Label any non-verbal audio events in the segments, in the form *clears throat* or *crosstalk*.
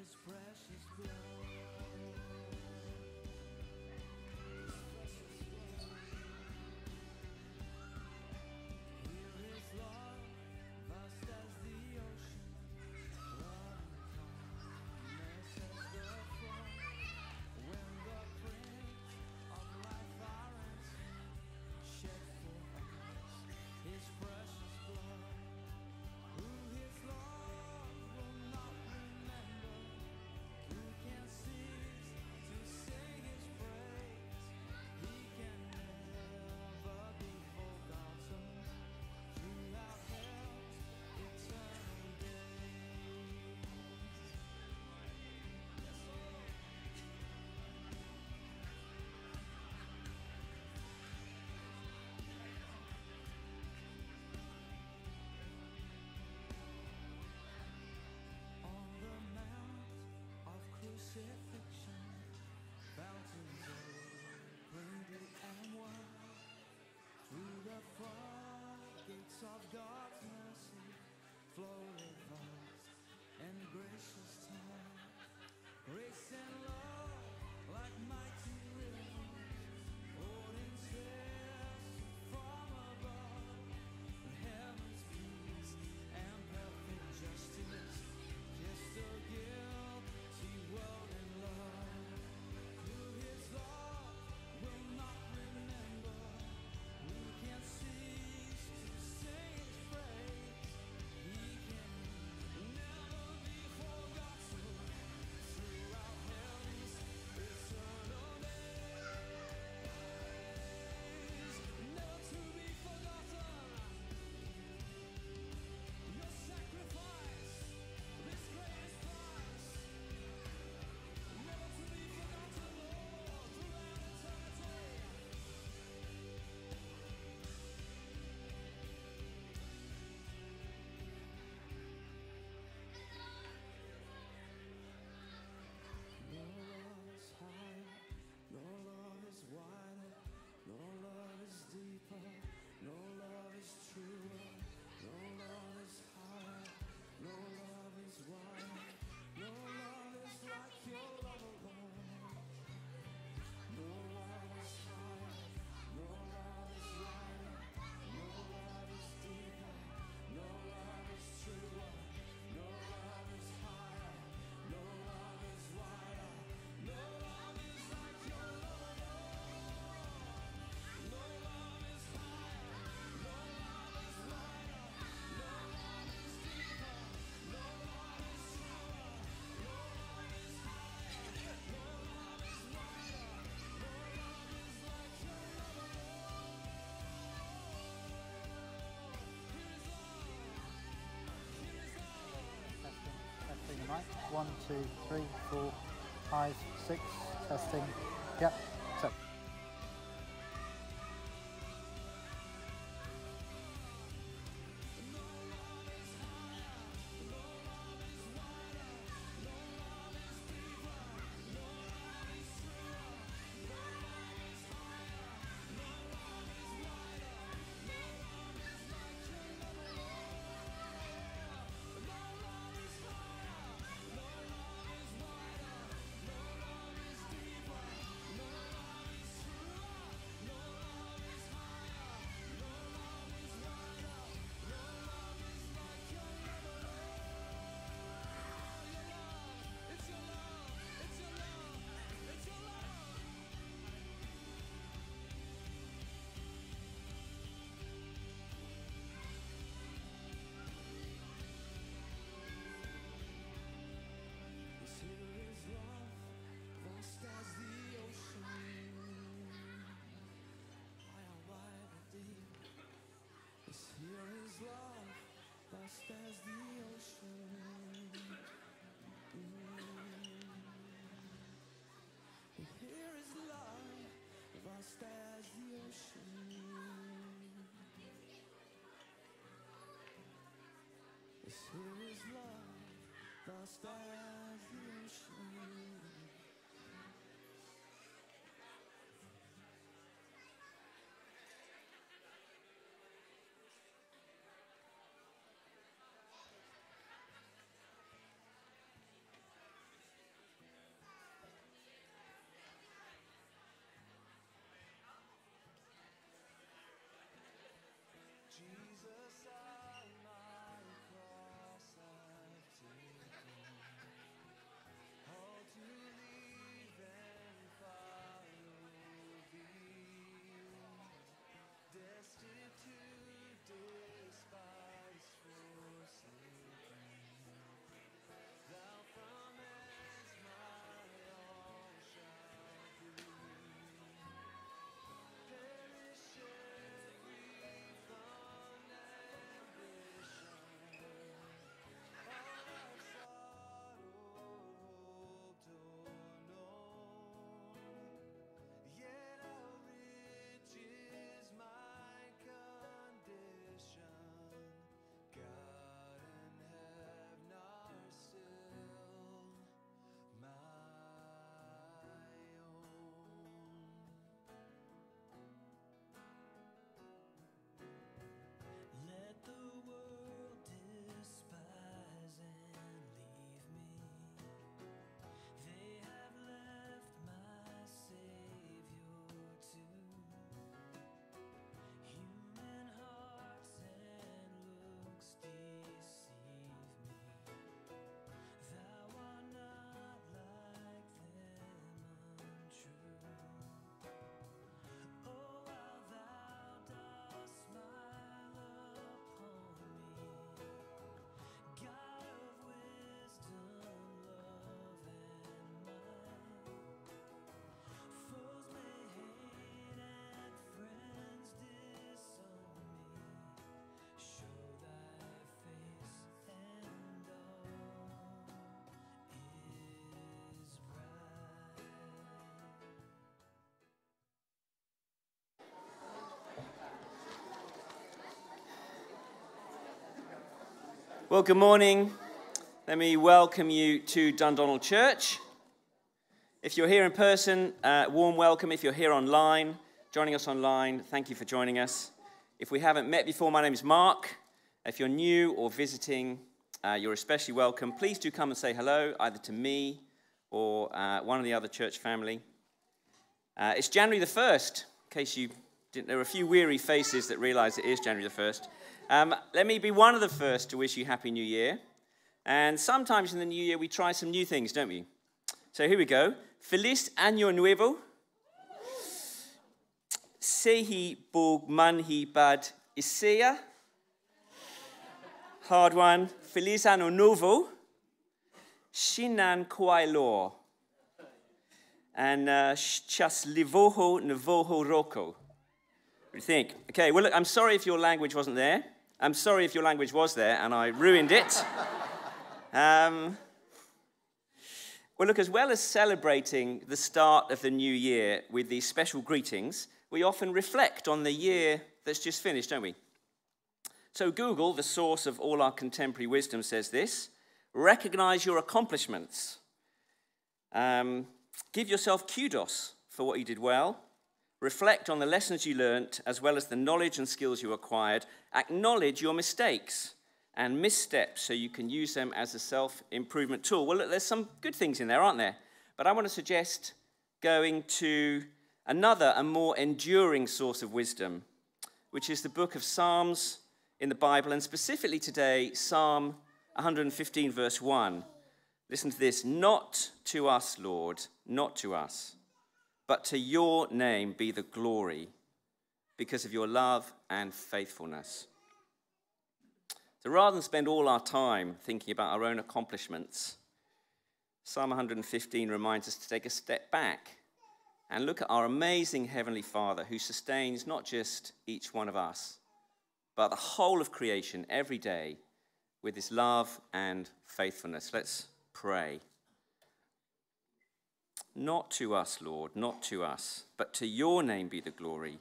This precious blood. flow of and gracious time, grace and love. One, two, three, four, five, six. Testing. Yep. understand. Well, good morning. Let me welcome you to Dundonald Church. If you're here in person, uh, warm welcome. If you're here online, joining us online, thank you for joining us. If we haven't met before, my name is Mark. If you're new or visiting, uh, you're especially welcome. Please do come and say hello, either to me or uh, one of the other church family. Uh, it's January the 1st, in case you didn't. There are a few weary faces that realize it is January the 1st. Um, let me be one of the first to wish you Happy New Year. And sometimes in the new year, we try some new things, don't we? So here we go. Feliz Año Nuevo. Sehi Bog Manhi Bad Isea. Hard one. Feliz Año Novo. Shinan Kwailo. And uh, Chas Livoho Navoho Roko. What do you think? Okay, well, look, I'm sorry if your language wasn't there. I'm sorry if your language was there and I ruined it. Um, well, look, as well as celebrating the start of the new year with these special greetings, we often reflect on the year that's just finished, don't we? So, Google, the source of all our contemporary wisdom, says this recognize your accomplishments. Um, give yourself kudos for what you did well. Reflect on the lessons you learnt, as well as the knowledge and skills you acquired. Acknowledge your mistakes and missteps so you can use them as a self improvement tool. Well, look, there's some good things in there, aren't there? But I want to suggest going to another and more enduring source of wisdom, which is the book of Psalms in the Bible, and specifically today, Psalm 115, verse 1. Listen to this Not to us, Lord, not to us but to your name be the glory because of your love and faithfulness. So rather than spend all our time thinking about our own accomplishments, Psalm 115 reminds us to take a step back and look at our amazing Heavenly Father who sustains not just each one of us, but the whole of creation every day with his love and faithfulness. Let's pray. Not to us, Lord, not to us, but to your name be the glory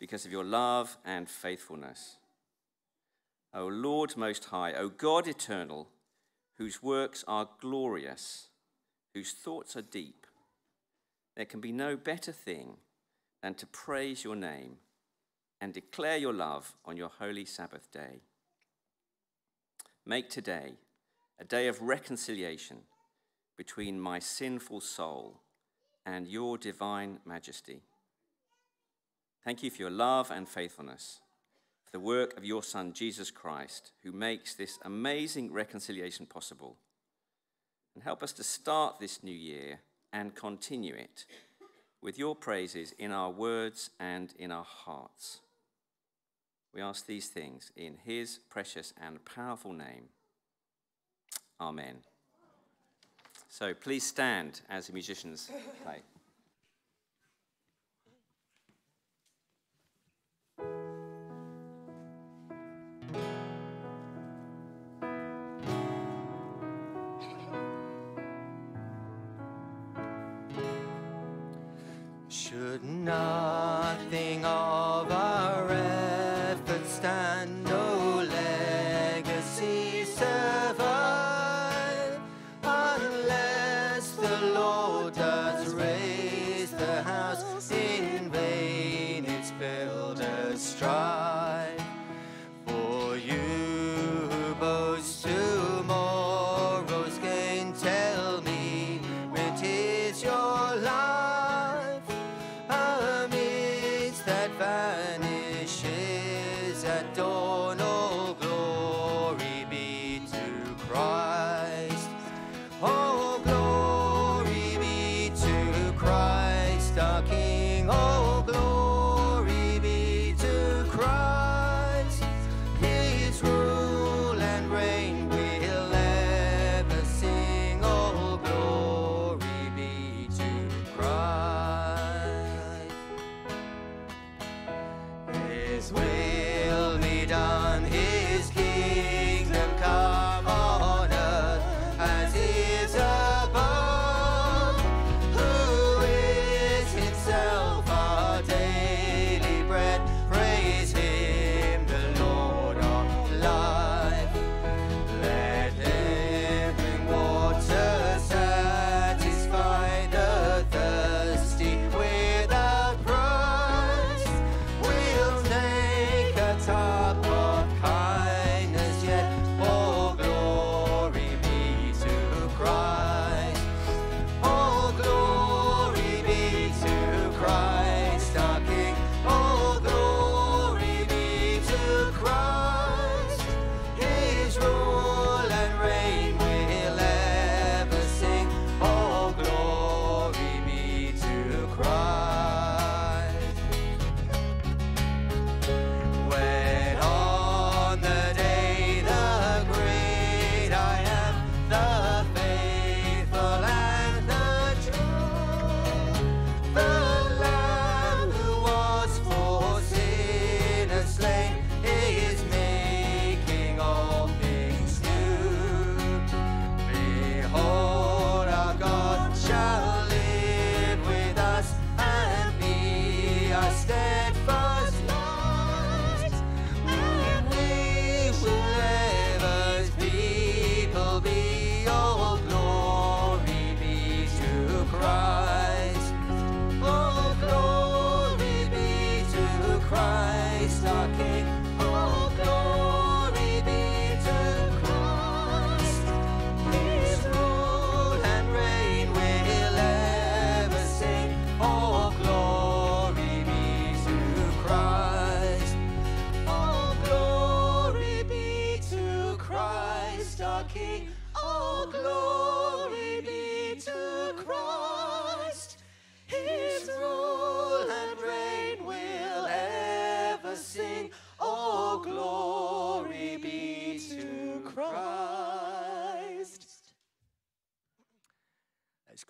because of your love and faithfulness. O Lord Most High, O God eternal, whose works are glorious, whose thoughts are deep, there can be no better thing than to praise your name and declare your love on your holy Sabbath day. Make today a day of reconciliation between my sinful soul and your divine majesty. Thank you for your love and faithfulness, for the work of your Son, Jesus Christ, who makes this amazing reconciliation possible. And help us to start this new year and continue it with your praises in our words and in our hearts. We ask these things in his precious and powerful name. Amen. So please stand as the musicians play. Should nothing of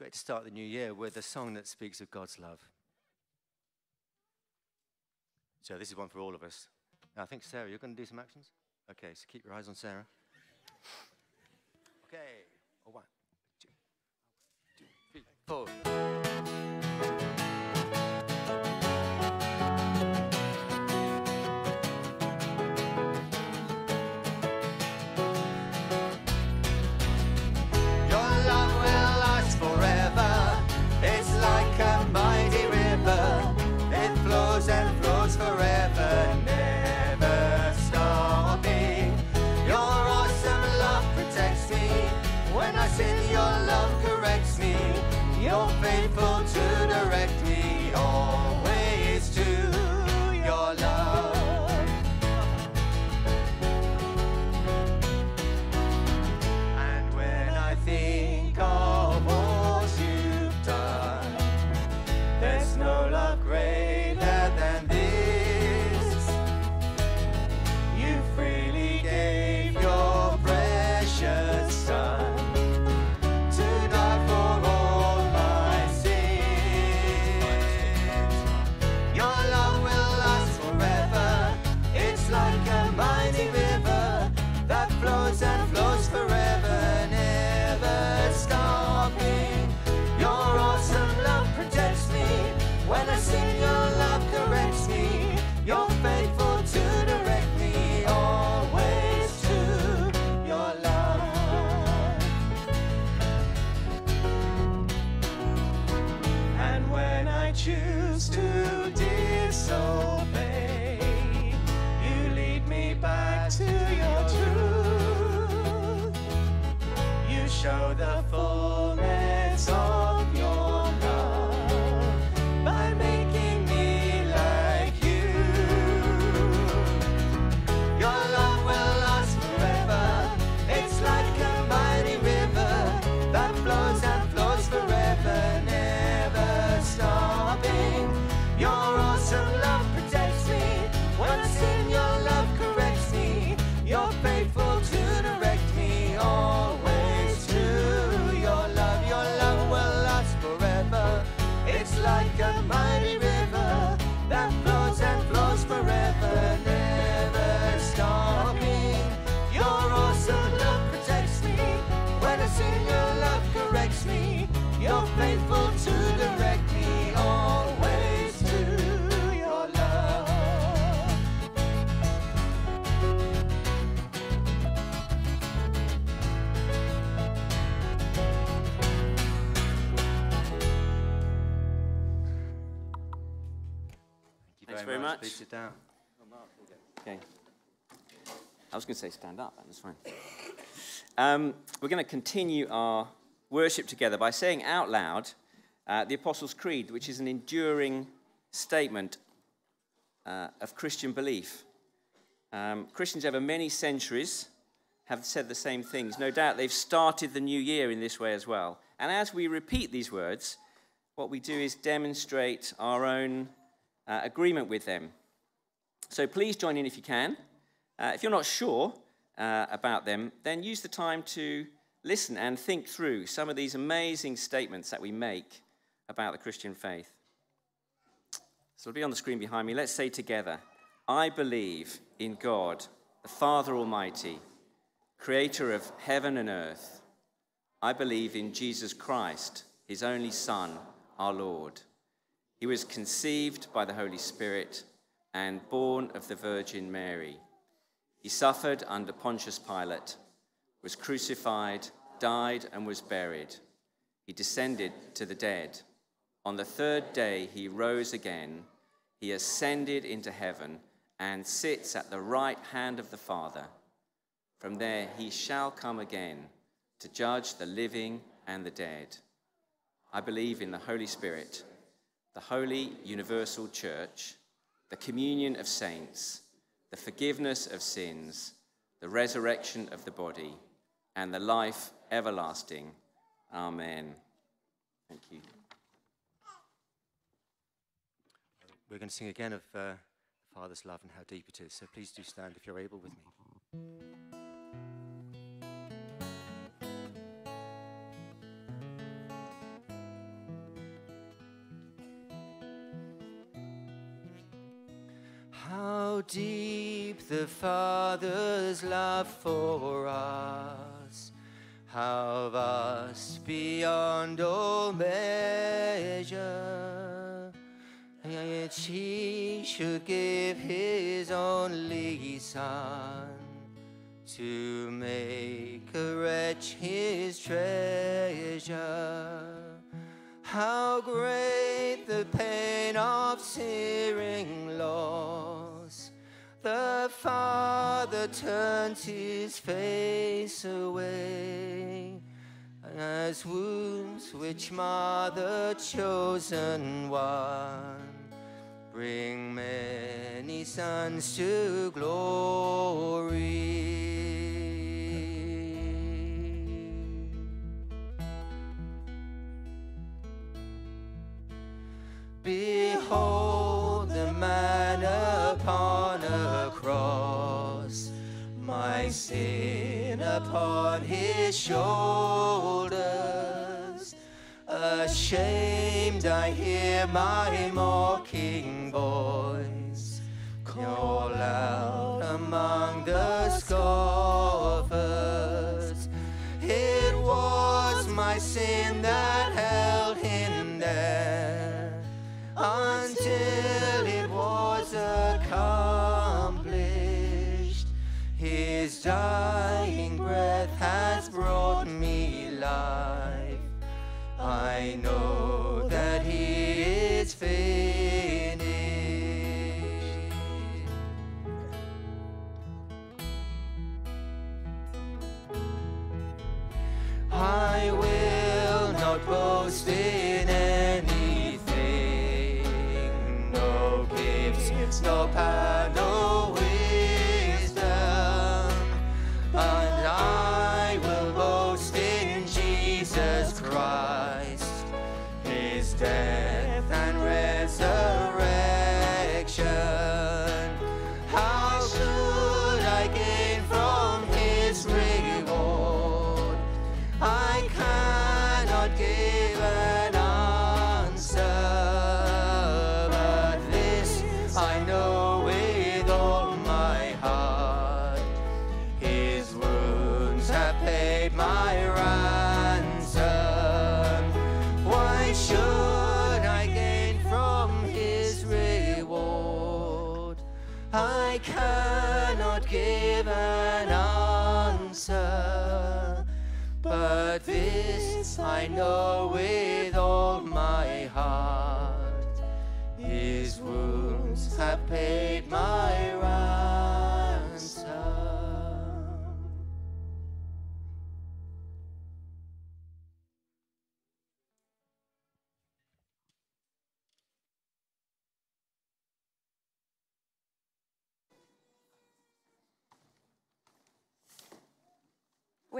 great to start the new year with a song that speaks of God's love. So this is one for all of us. I think Sarah, you're going to do some actions. Okay, so keep your eyes on Sarah. Okay, oh, one, two, two, three, four. Much. Down. Okay. I was going to say stand up, that's fine. Um, we're going to continue our worship together by saying out loud uh, the Apostles' Creed, which is an enduring statement uh, of Christian belief. Um, Christians over many centuries have said the same things. No doubt they've started the new year in this way as well. And as we repeat these words, what we do is demonstrate our own uh, agreement with them. So please join in if you can. Uh, if you're not sure uh, about them, then use the time to listen and think through some of these amazing statements that we make about the Christian faith. So it'll be on the screen behind me. Let's say together I believe in God, the Father Almighty, creator of heaven and earth. I believe in Jesus Christ, his only Son, our Lord. He was conceived by the Holy Spirit and born of the Virgin Mary. He suffered under Pontius Pilate, was crucified, died, and was buried. He descended to the dead. On the third day, he rose again. He ascended into heaven and sits at the right hand of the Father. From there, he shall come again to judge the living and the dead. I believe in the Holy Spirit, the holy universal church, the communion of saints, the forgiveness of sins, the resurrection of the body, and the life everlasting. Amen. Thank you. We're going to sing again of uh, Father's love and how deep it is. So please do stand if you're able with me. How deep the Father's love for us, how vast beyond all measure, yet He should give His only Son to make a wretch His treasure. How great the pain of searing loss! The Father turns his face away as wounds which mar the chosen one bring many sons to glory. Behold the man upon a cross, my sin upon his shoulders. Ashamed, I hear my mocking voice call out among the scoffers. It was my sin that held dying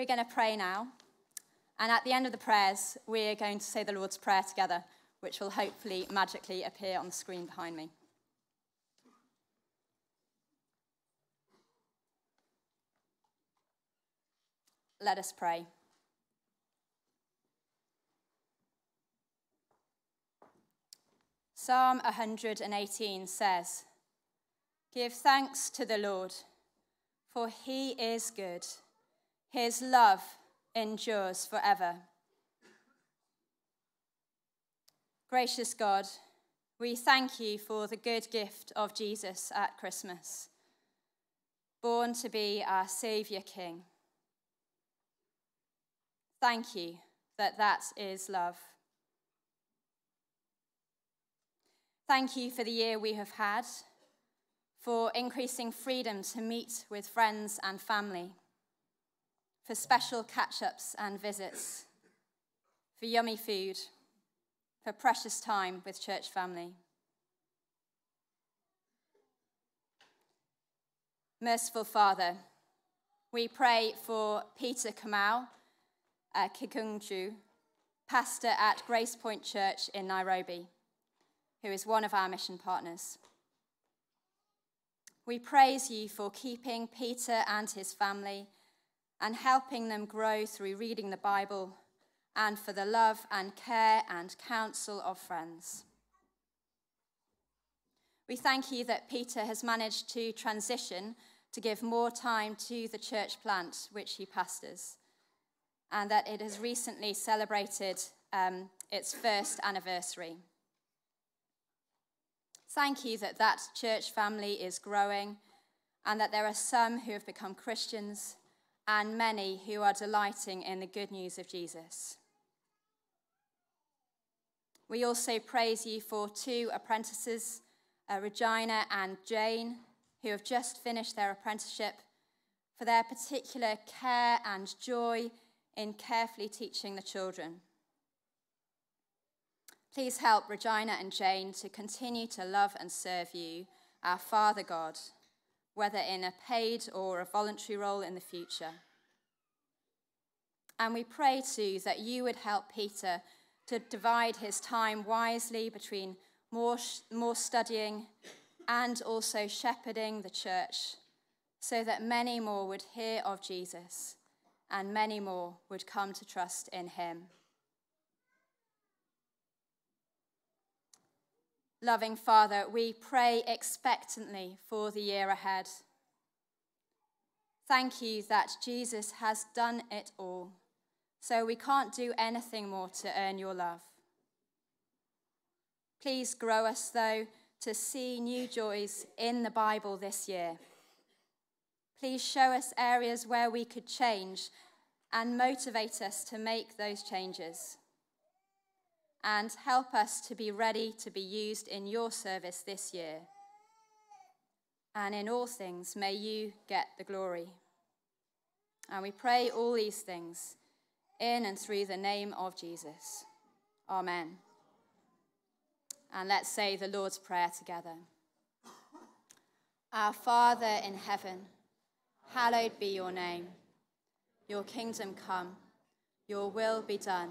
We're going to pray now. And at the end of the prayers, we're going to say the Lord's Prayer together, which will hopefully magically appear on the screen behind me. Let us pray. Psalm 118 says, Give thanks to the Lord, for he is good. His love endures forever. Gracious God, we thank you for the good gift of Jesus at Christmas, born to be our Saviour King. Thank you that that is love. Thank you for the year we have had, for increasing freedom to meet with friends and family, for special catch ups and visits, for yummy food, for precious time with church family. Merciful Father, We pray for Peter Kamau uh, Kikungju, pastor at Grace Point Church in Nairobi, who is one of our mission partners. We praise you for keeping Peter and his family and helping them grow through reading the Bible and for the love and care and counsel of friends. We thank you that Peter has managed to transition to give more time to the church plant which he pastors, and that it has recently celebrated um, its first anniversary. Thank you that that church family is growing and that there are some who have become Christians and many who are delighting in the good news of Jesus. We also praise you for two apprentices uh, Regina and Jane, who have just finished their apprenticeship, for their particular care and joy in carefully teaching the children. Please help Regina and Jane to continue to love and serve you, our Father God, whether in a paid or a voluntary role in the future. And we pray too that you would help Peter to divide his time wisely between more, more studying, and also shepherding the church, so that many more would hear of Jesus and many more would come to trust in him. Loving Father, we pray expectantly for the year ahead. Thank you that Jesus has done it all, so we can't do anything more to earn your love. Please grow us, though, to see new joys in the Bible this year. Please show us areas where we could change and motivate us to make those changes. And help us to be ready to be used in your service this year. And in all things, may you get the glory. And we pray all these things in and through the name of Jesus. Amen. And let's say the Lord's Prayer together. Our Father in heaven, hallowed be your name. Your kingdom come, your will be done,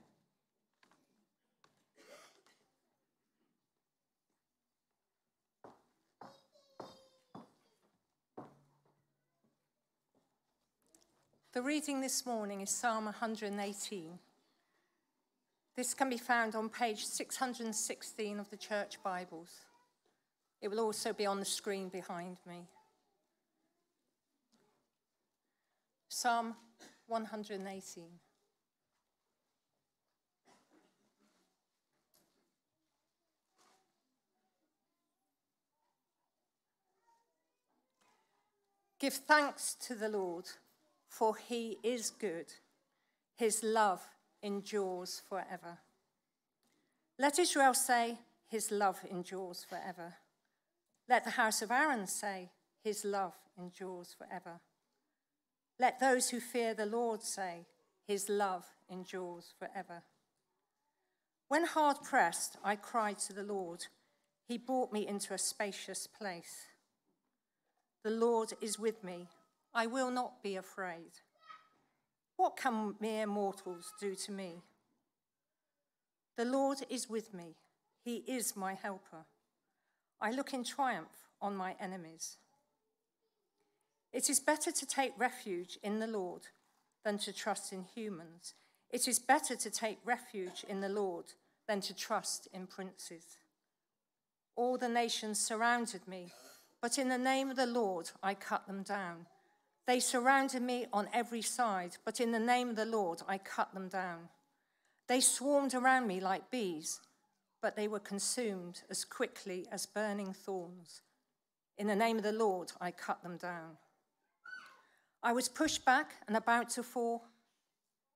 The reading this morning is Psalm 118. This can be found on page 616 of the Church Bibles. It will also be on the screen behind me. Psalm 118. Give thanks to the Lord, for he is good. His love endures forever. Let Israel say, His love endures forever. Let the house of Aaron say, His love endures forever. Let those who fear the Lord say, His love endures forever. When hard pressed, I cried to the Lord. He brought me into a spacious place. The Lord is with me. I will not be afraid. What can mere mortals do to me? The Lord is with me. He is my helper. I look in triumph on my enemies. It is better to take refuge in the Lord than to trust in humans. It is better to take refuge in the Lord than to trust in princes. All the nations surrounded me, but in the name of the Lord I cut them down. They surrounded me on every side, but in the name of the Lord I cut them down. They swarmed around me like bees, but they were consumed as quickly as burning thorns. In the name of the Lord I cut them down. I was pushed back and about to fall,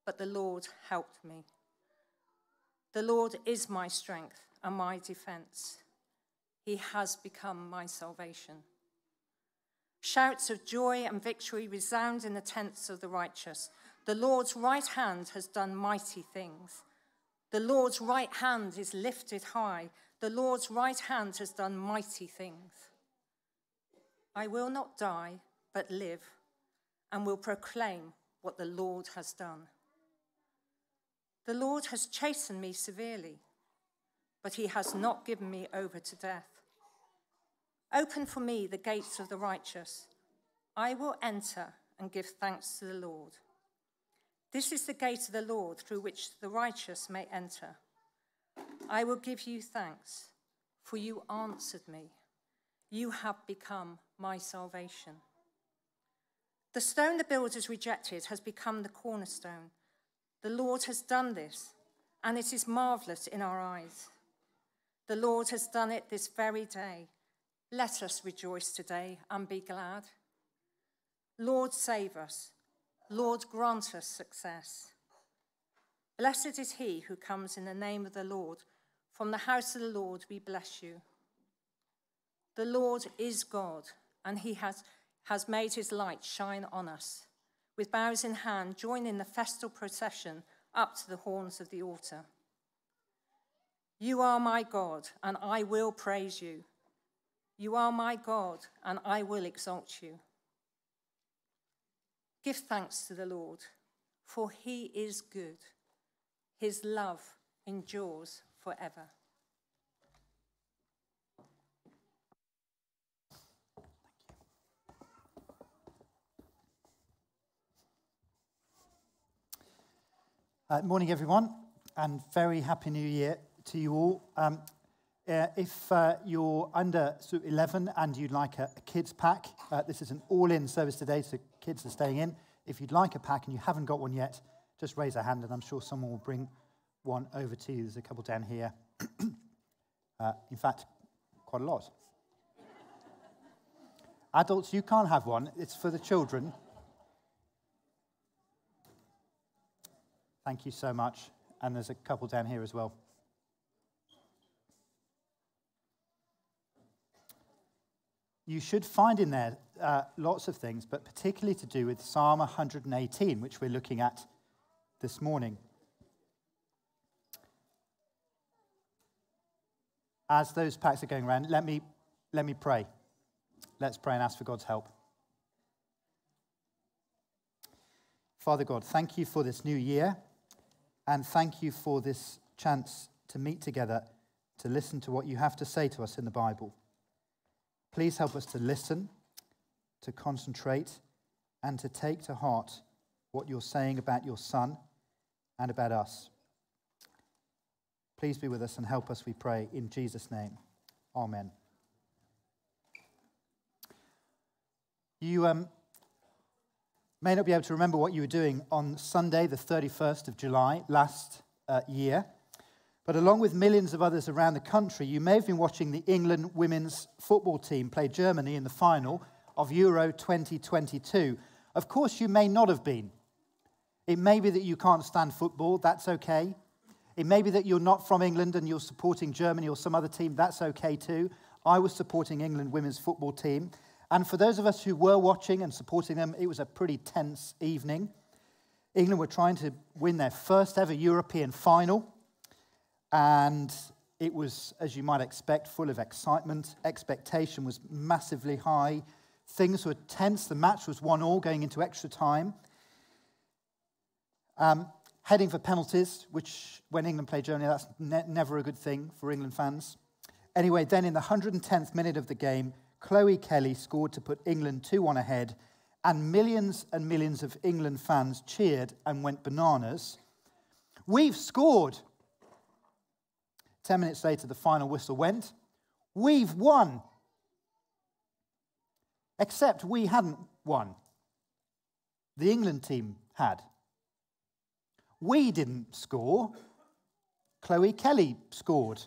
but the Lord helped me. The Lord is my strength and my defense. He has become my salvation. Shouts of joy and victory resound in the tents of the righteous. The Lord's right hand has done mighty things. The Lord's right hand is lifted high. The Lord's right hand has done mighty things. I will not die, but live, and will proclaim what the Lord has done. The Lord has chastened me severely, but he has not given me over to death. Open for me the gates of the righteous. I will enter and give thanks to the Lord. This is the gate of the Lord through which the righteous may enter. I will give you thanks, for you answered me. You have become my salvation. The stone the builders rejected has become the cornerstone. The Lord has done this, and it is marvelous in our eyes. The Lord has done it this very day. Let us rejoice today and be glad. Lord, save us. Lord, grant us success. Blessed is he who comes in the name of the Lord. From the house of the Lord we bless you. The Lord is God, and he has, has made his light shine on us with bows in hand, join in the festal procession up to the horns of the altar. You are my God, and I will praise you. You are my God, and I will exalt you. Give thanks to the Lord, for he is good. His love endures forever. Uh, morning, everyone, and very happy new year to you all. Um, uh, if uh, you're under 11 and you'd like a, a kids pack, uh, this is an all-in service today, so kids are staying in. If you'd like a pack and you haven't got one yet, just raise a hand, and I'm sure someone will bring one over to you. There's a couple down here. *clears throat* Uh, in fact, quite a lot. Adults, you can't have one. It's for the children. Thank you so much. And there's a couple down here as well. You should find in there uh, lots of things, but particularly to do with Psalm 118, which we're looking at this morning. As those packs are going around, let me, let me pray. Let's pray and ask for God's help. Father God, thank you for this new year. And thank you for this chance to meet together to listen to what you have to say to us in the Bible. Please help us to listen, to concentrate, and to take to heart what you're saying about your Son and about us. Please be with us and help us, we pray, in Jesus' name. Amen. You um, may not be able to remember what you were doing on Sunday, the 31st of July last uh, year. But along with millions of others around the country, you may have been watching the England women's football team play Germany in the final of Euro 2022. Of course, you may not have been. It may be that you can't stand football, that's okay. It may be that you're not from England and you're supporting Germany or some other team, that's okay too. I was supporting England women's football team. And for those of us who were watching and supporting them, it was a pretty tense evening. England were trying to win their first ever European final. And it was, as you might expect, full of excitement. Expectation was massively high. Things were tense. The match was one all going into extra time. Um, heading for penalties, which when England play Germany, that's ne- never a good thing for England fans. Anyway, then in the 110th minute of the game, Chloe Kelly scored to put England 2 1 ahead, and millions and millions of England fans cheered and went bananas. We've scored. Ten minutes later, the final whistle went. We've won. Except we hadn't won. The England team had. We didn't score. Chloe Kelly scored.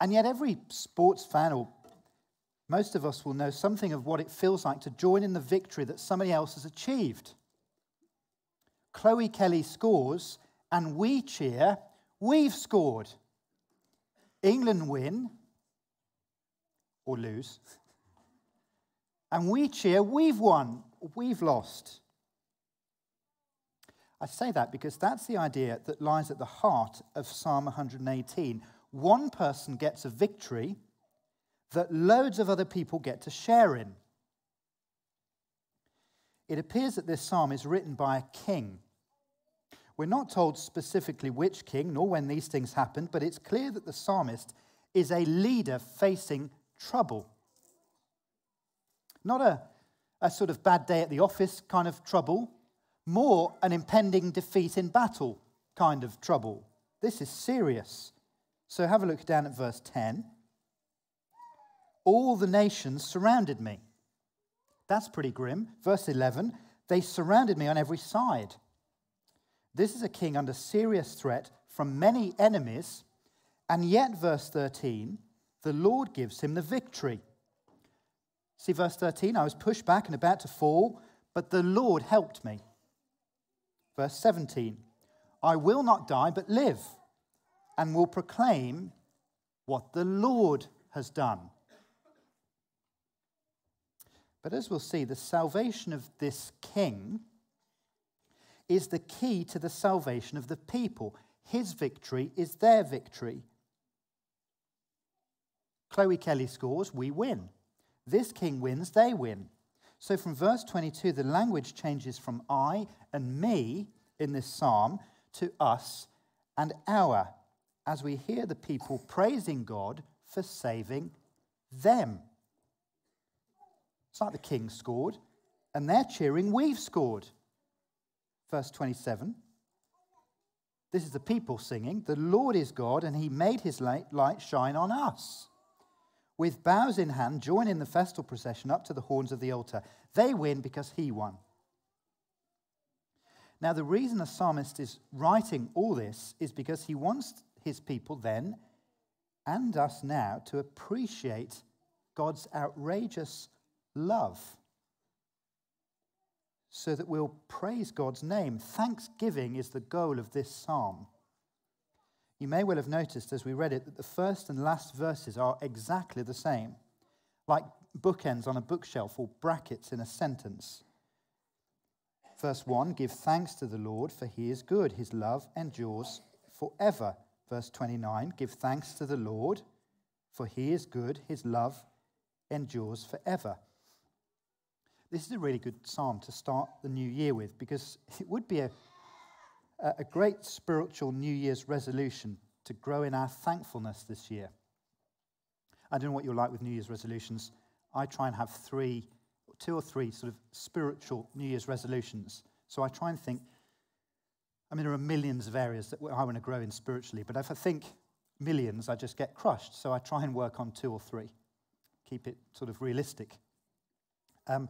And yet, every sports fan or most of us will know something of what it feels like to join in the victory that somebody else has achieved. Chloe Kelly scores, and we cheer, we've scored. England win or lose. And we cheer, we've won, we've lost. I say that because that's the idea that lies at the heart of Psalm 118. One person gets a victory that loads of other people get to share in. It appears that this psalm is written by a king. We're not told specifically which king nor when these things happened, but it's clear that the psalmist is a leader facing trouble. Not a, a sort of bad day at the office kind of trouble, more an impending defeat in battle kind of trouble. This is serious. So have a look down at verse 10. All the nations surrounded me. That's pretty grim. Verse 11, they surrounded me on every side. This is a king under serious threat from many enemies, and yet, verse 13, the Lord gives him the victory. See, verse 13, I was pushed back and about to fall, but the Lord helped me. Verse 17 I will not die, but live, and will proclaim what the Lord has done. But as we'll see, the salvation of this king is the key to the salvation of the people. His victory is their victory. Chloe Kelly scores, we win. This king wins, they win. So from verse 22, the language changes from I and me in this psalm to us and our as we hear the people praising God for saving them. It's like the king scored, and they're cheering, We've scored. Verse 27. This is the people singing, The Lord is God, and he made his light shine on us with bows in hand, join in the festal procession up to the horns of the altar. They win because he won. Now, the reason the psalmist is writing all this is because he wants his people then and us now to appreciate God's outrageous love so that we'll praise God's name. Thanksgiving is the goal of this psalm. You may well have noticed as we read it that the first and last verses are exactly the same, like bookends on a bookshelf or brackets in a sentence. Verse 1 Give thanks to the Lord, for he is good. His love endures forever. Verse 29 Give thanks to the Lord, for he is good. His love endures forever. This is a really good psalm to start the new year with because *laughs* it would be a a great spiritual New Year's resolution to grow in our thankfulness this year. I don't know what you're like with New Year's resolutions. I try and have three, two or three sort of spiritual New Year's resolutions. So I try and think, I mean, there are millions of areas that I want to grow in spiritually, but if I think millions, I just get crushed. So I try and work on two or three, keep it sort of realistic. Um,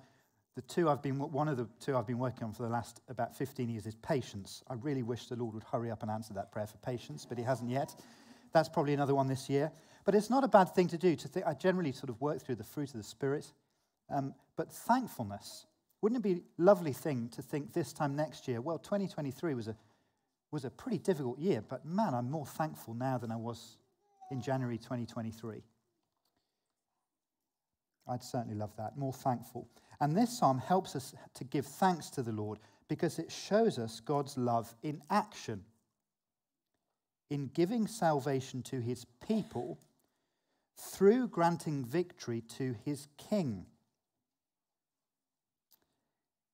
the two I've been, one of the two I've been working on for the last about 15 years is patience. I really wish the Lord would hurry up and answer that prayer for patience, but He hasn't yet. That's probably another one this year. But it's not a bad thing to do. To think, I generally sort of work through the fruit of the Spirit. Um, but thankfulness, wouldn't it be a lovely thing to think this time next year? Well, 2023 was a, was a pretty difficult year, but man, I'm more thankful now than I was in January 2023. I'd certainly love that. More thankful. And this psalm helps us to give thanks to the Lord because it shows us God's love in action. In giving salvation to his people through granting victory to his king.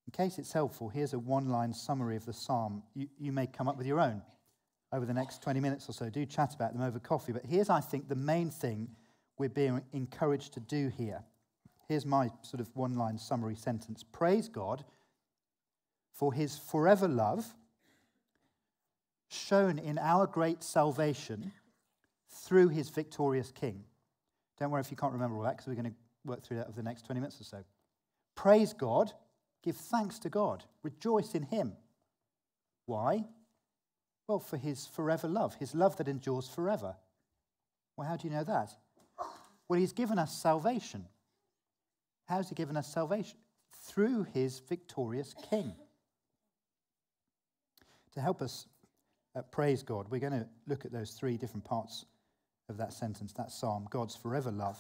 In case it's helpful, here's a one line summary of the psalm. You, you may come up with your own over the next 20 minutes or so. Do chat about them over coffee. But here's, I think, the main thing we're being encouraged to do here. Here's my sort of one line summary sentence Praise God for his forever love shown in our great salvation through his victorious king. Don't worry if you can't remember all that because we're going to work through that over the next 20 minutes or so. Praise God, give thanks to God, rejoice in him. Why? Well, for his forever love, his love that endures forever. Well, how do you know that? Well, he's given us salvation. How has He given us salvation? Through His victorious King. To help us uh, praise God, we're going to look at those three different parts of that sentence, that psalm God's forever love,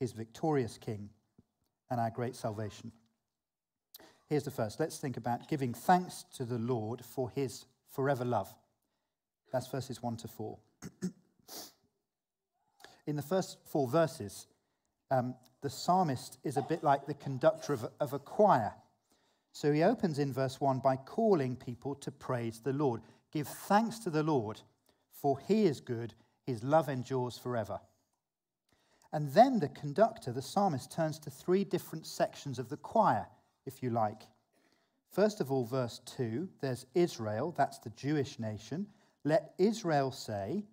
his victorious king, and our great salvation. Here's the first. Let's think about giving thanks to the Lord for his forever love. That's verses 1 to 4. *clears throat* In the first four verses, um, the psalmist is a bit like the conductor of of a choir. So he opens in verse 1 by calling people to praise the Lord. Give thanks to the Lord, for he is good, his love endures forever. And then the conductor, the psalmist, turns to three different sections of the choir, if you like. First of all, verse 2, there's Israel, that's the Jewish nation. Let Israel say,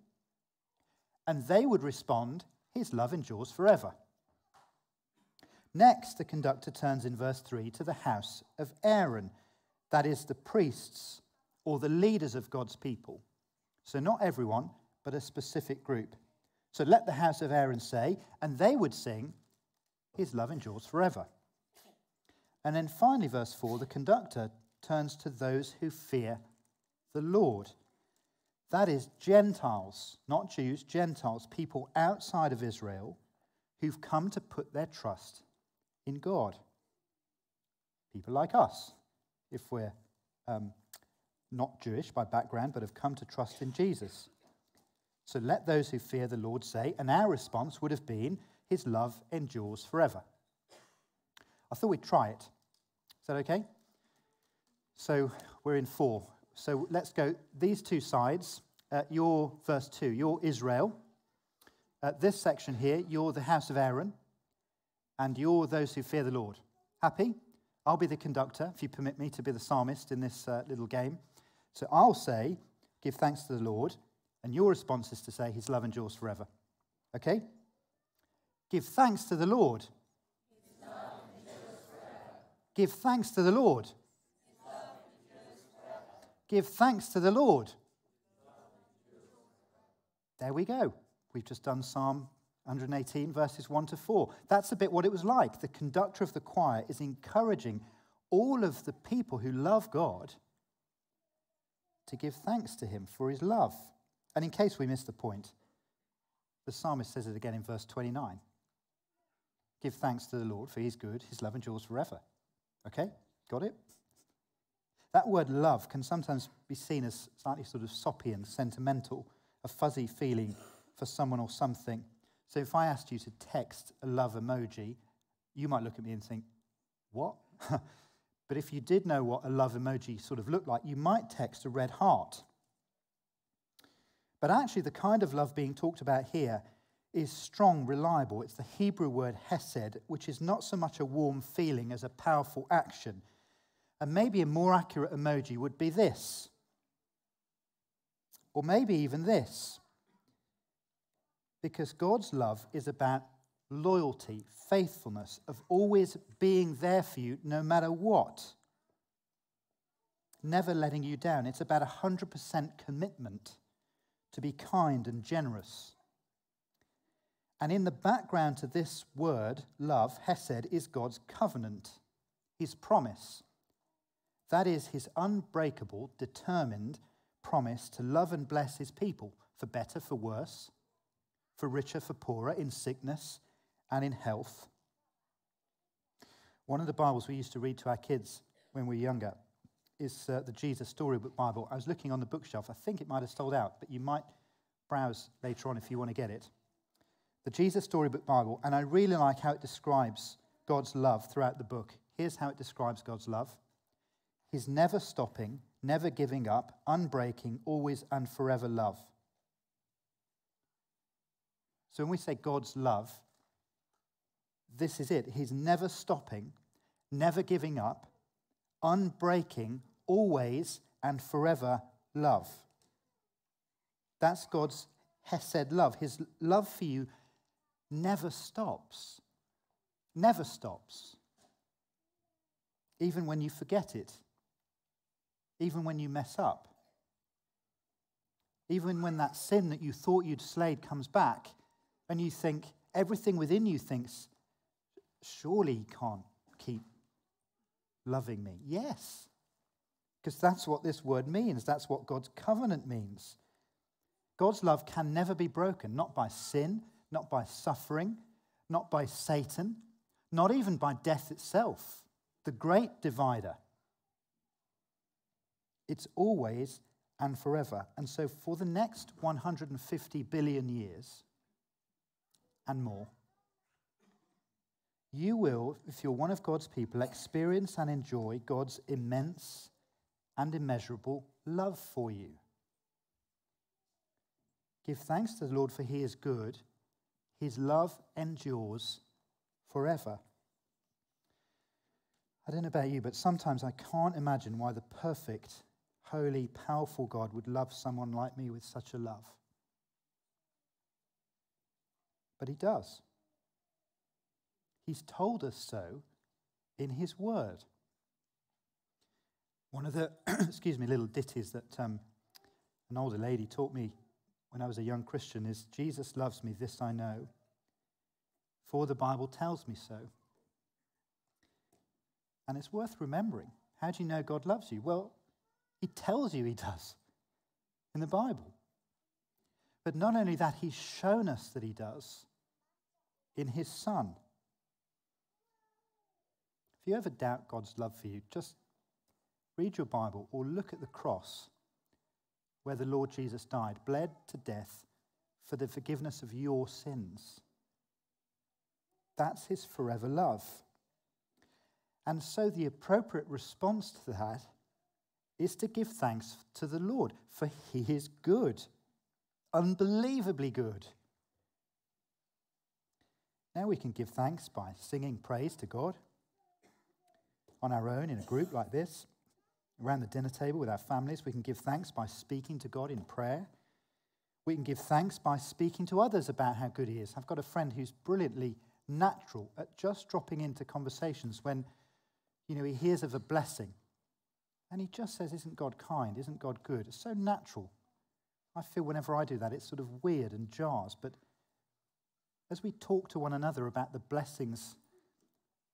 and they would respond, His love endures forever. Next, the conductor turns in verse 3 to the house of Aaron, that is, the priests or the leaders of God's people. So, not everyone, but a specific group. So, let the house of Aaron say, and they would sing, His love endures forever. And then finally, verse 4, the conductor turns to those who fear the Lord. That is, Gentiles, not Jews, Gentiles, people outside of Israel who've come to put their trust in God. People like us, if we're um, not Jewish by background, but have come to trust in Jesus. So let those who fear the Lord say, and our response would have been, His love endures forever. I thought we'd try it. Is that okay? So we're in four. So let's go these two sides. Uh, you're verse 2, you're Israel. Uh, this section here, you're the house of Aaron and you're those who fear the Lord. Happy? I'll be the conductor, if you permit me to be the psalmist in this uh, little game. So I'll say, Give thanks to the Lord, and your response is to say, His love endures forever. Okay? Give thanks to the Lord. Give thanks to the Lord. Give thanks to the Lord. There we go. We've just done Psalm 118, verses 1 to 4. That's a bit what it was like. The conductor of the choir is encouraging all of the people who love God to give thanks to him for his love. And in case we miss the point, the psalmist says it again in verse 29. Give thanks to the Lord, for he's good, his love endures forever. Okay? Got it? That word love can sometimes be seen as slightly sort of soppy and sentimental, a fuzzy feeling for someone or something. So if I asked you to text a love emoji, you might look at me and think, what? *laughs* but if you did know what a love emoji sort of looked like, you might text a red heart. But actually, the kind of love being talked about here is strong, reliable. It's the Hebrew word hesed, which is not so much a warm feeling as a powerful action. And maybe a more accurate emoji would be this. Or maybe even this because God's love is about loyalty, faithfulness, of always being there for you no matter what. Never letting you down. It's about 100% commitment to be kind and generous. And in the background to this word, love, Hesed, is God's covenant, his promise. That is his unbreakable, determined promise to love and bless his people, for better, for worse, for richer, for poorer, in sickness and in health. One of the Bibles we used to read to our kids when we were younger is uh, the Jesus Storybook Bible. I was looking on the bookshelf. I think it might have sold out, but you might browse later on if you want to get it. The Jesus Storybook Bible, and I really like how it describes God's love throughout the book. Here's how it describes God's love His never stopping, never giving up, unbreaking, always and forever love. So when we say God's love, this is it. He's never stopping, never giving up, unbreaking, always and forever love. That's God's Hesed love. His love for you never stops. Never stops. Even when you forget it. Even when you mess up. Even when that sin that you thought you'd slayed comes back and you think, everything within you thinks, surely he can't keep loving me. Yes, Because that's what this word means. That's what God's covenant means. God's love can never be broken, not by sin, not by suffering, not by Satan, not even by death itself, the great divider. It's always and forever. And so, for the next 150 billion years and more, you will, if you're one of God's people, experience and enjoy God's immense and immeasurable love for you. Give thanks to the Lord, for he is good. His love endures forever. I don't know about you, but sometimes I can't imagine why the perfect, holy, powerful God would love someone like me with such a love. But he does. He's told us so in his word. One of the, *clears throat* excuse me, little ditties that um, an older lady taught me when I was a young Christian is Jesus loves me, this I know, for the Bible tells me so. And it's worth remembering. How do you know God loves you? Well, He tells you He does in the Bible. But not only that, He's shown us that He does in His Son. If you ever doubt God's love for you, just read your Bible or look at the cross where the Lord Jesus died, bled to death for the forgiveness of your sins. That's his forever love. And so the appropriate response to that is to give thanks to the Lord, for he is good, unbelievably good. Now we can give thanks by singing praise to God on our own in a group like this, around the dinner table with our families. We can give thanks by speaking to God in prayer. We can give thanks by speaking to others about how good He is. I've got a friend who's brilliantly natural at just dropping into conversations when, you know, he hears of a blessing. And he just says, Isn't God kind? Isn't God good? It's so natural. I feel whenever I do that, it's sort of weird and jars. But as we talk to one another about the blessings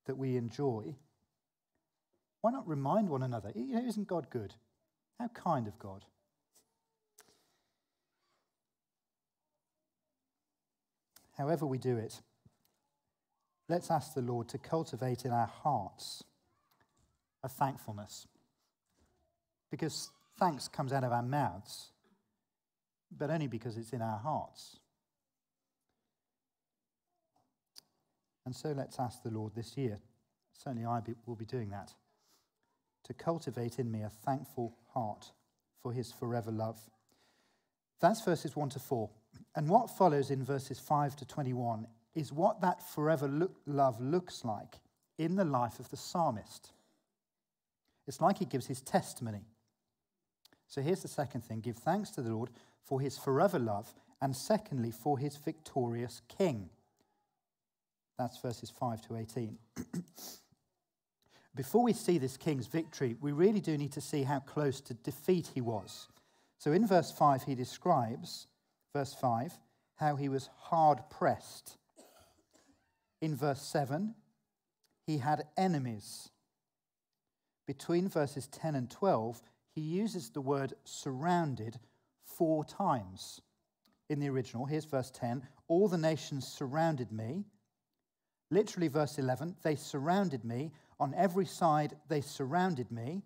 that we enjoy, why not remind one another? You know, isn't God good? How kind of God. However, we do it, let's ask the Lord to cultivate in our hearts a thankfulness. Because thanks comes out of our mouths, but only because it's in our hearts. And so let's ask the Lord this year. Certainly, I will be doing that to cultivate in me a thankful heart for his forever love. That's verses 1 to 4. And what follows in verses 5 to 21 is what that forever look, love looks like in the life of the psalmist. It's like he gives his testimony. So here's the second thing give thanks to the Lord for his forever love, and secondly, for his victorious king. That's verses 5 to 18. *clears throat* Before we see this king's victory, we really do need to see how close to defeat he was. So in verse 5, he describes, verse 5, how he was hard pressed. In verse 7, he had enemies. Between verses 10 and 12, he uses the word surrounded four times. In the original, here's verse 10 All the nations surrounded me. Literally, verse 11, they surrounded me. On every side, they surrounded me.